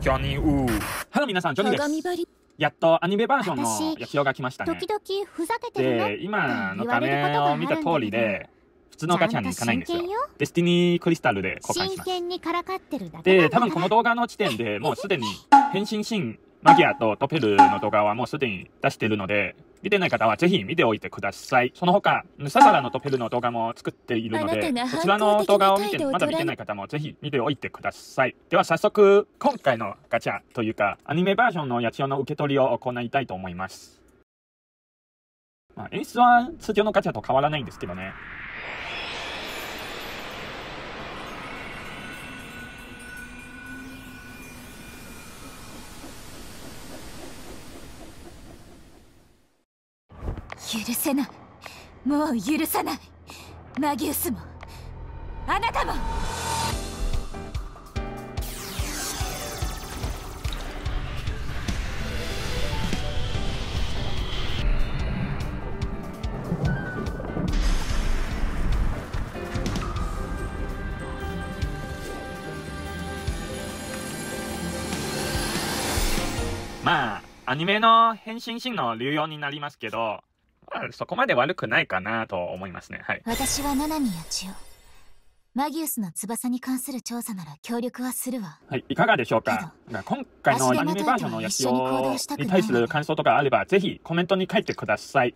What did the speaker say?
ジョニーウー。ハロー皆さん、ジョニーです。やっとアニメバージョンのやちよが来ましたね時。々ふざけてるの？で、今の画面を見た通りで、普通のガチャに行かないんですよ。デスティニークリスタルで交換します。真剣にからかってるだけで、だ多分この動画の時点でもうすでに変身シーン、マギアとドッペルの動画はもうすでに出しているので、見てない方はぜひ見ておいてください。その他、ささらのドッペルの動画も作っているのでそちらの動画を見て、まだ見てない方もぜひ見ておいてください。では早速、今回のガチャというか、アニメバージョンのやちよの受け取りを行いたいと思います。まあ、演出は通常のガチャと変わらないんですけどね。許せない。もう許さない。マギウスも。あなたも。まあ、アニメの変身シーンの流用になりますけど、まあ、そこまで悪くないかなと思いますね。はい。私は七海八千代マギウスの翼に関する調査なら協力はするわはい、いかがでしょうか？今回のアニメバージョンのやつをに対する感想とかあれば、ぜひコメントに書いてください。